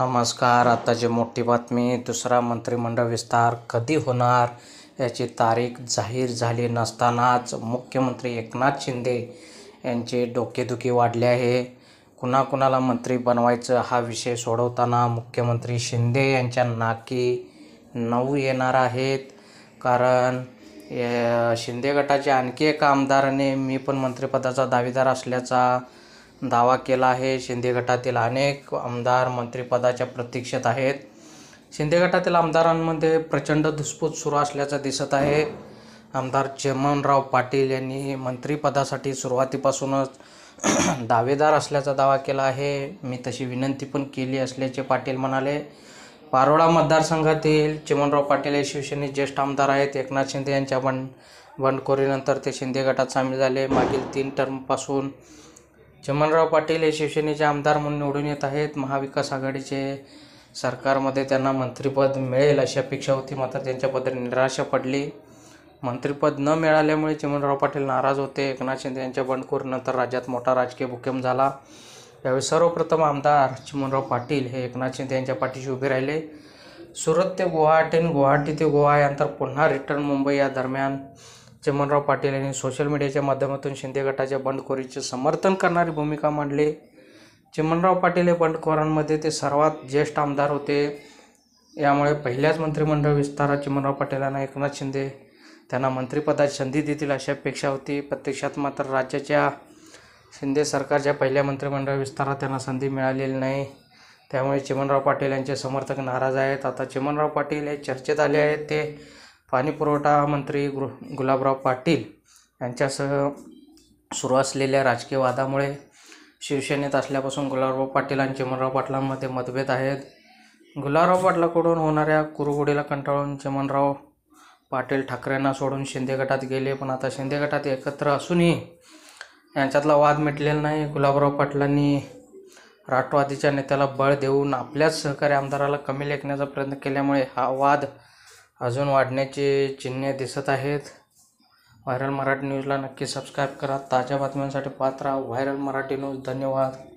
नमस्कार आताची मोठी बातमी. दुसरा मंत्रिमंडळ विस्तार कधी होणार याची तारीख जाहीर झाली नसतानाच मुख्यमंत्री एकनाथ शिंदे यांचे डोकेदुखी वाढले आहे. कुणाकुणाला मंत्री बनवायचं हा विषय सोडवताना मुख्यमंत्री शिंदे यांच्या नाकी नऊ येणार आहेत. कारण या शिंदे गटाचे आणखी एका आमदाराने मी पण मंत्रिपदाचा दावेदार असल्याचा दावा केला आहे. शिंदे गटातील अनेक आमदार मंत्रिपदाच्या प्रतीक्षेत आहेत. शिंदे गटातील आमदारांमध्ये प्रचंड धुसफूस सुरू असल्याचं दिसत आहे. आमदार चेमनराव पाटील यांनी मंत्रिपदासाठी सुरुवातीपासूनच दावेदार असल्याचा दावा केला आहे. मी तशी विनंती पण केली असल्याचे पाटील म्हणाले. पारोळा मतदारसंघातील चिमनराव पाटील हे शिवसेनेचे ज्येष्ठ आमदार आहेत. एकनाथ शिंदे यांच्या बंड बंडखोरीनंतर ते शिंदे गटात सामील झाले. मागील तीन टर्मपासून चमनराव पाटील हे शिवसेनेचे आमदार म्हणून निवडून येत आहेत. महाविकास आघाडीचे सरकारमध्ये त्यांना मंत्रिपद मिळेल अशी अपेक्षा होती मात्र त्यांच्याबद्दल निराशा पडली. मंत्रिपद न मिळाल्यामुळे चिमनराव पाटील नाराज होते. एकनाथ शिंदे यांच्या बंडखोरीनंतर राज्यात मोठा राजकीय भूकंप झाला. यावेळी सर्वप्रथम आमदार चिमनराव पाटील हे एकनाथ शिंदे यांच्या पाठीशी उभे राहिले. सुरत ते गुवाहाटी आणि गुवाहाटी ते गोवा यानंतर पुन्हा रिटर्न मुंबई या दरम्यान चिमनराव पाटील यांनी सोशल मीडियाच्या माध्यमातून शिंदे गटाच्या बंडखोरीचे समर्थन करणारी भूमिका मांडली. चिमनराव पाटील हे बंडखोरांमध्ये ते सर्वात ज्येष्ठ आमदार होते. यामुळे पहिल्याच मंत्रिमंडळ विस्तारात पाटील पाटीलांना एकनाथ शिंदे त्यांना मंत्रिपदाची संधी देतील अशी अपेक्षा होती. प्रत्यक्षात मात्र राज्याच्या शिंदे सरकारच्या पहिल्या मंत्रिमंडळ विस्तारात त्यांना संधी मिळालेली नाही. त्यामुळे चिमनराव पाटील यांचे समर्थक नाराज आहेत. आता चिमनराव पाटील हे चर्चेत आले आहेत. ते पाणीपुरवठा मंत्री गृह गुलाबराव पाटील यांच्यासह सुरू असलेल्या राजकीय वादामुळे शिवसेनेत असल्यापासून गुलाबराव पाटील आणि चिमनराव पाटलांमध्ये मतभेद आहेत. गुलाबराव पाटलाकडून होणाऱ्या कुरुगुडीला कंटाळून चिमनराव पाटील ठाकरेंना सोडून शिंदे गटात गेले पण आता शिंदे गटात एकत्र असूनही यांच्यातला वाद मिटलेला नाही. गुलाबराव पाटलांनी राष्ट्रवादीच्या नेत्याला बळ देऊन आपल्याच सहकारी आमदाराला कमी लेखण्याचा प्रयत्न केल्यामुळे हा वाद अजून वाढण्याची चिन्हे दिसत आहेत. व्हायरल मराठी न्यूजला नक्की सबस्क्राईब करा. ताज्या बातम्यांसाठी पात्र राहा. Viral Marathi news. धन्यवाद.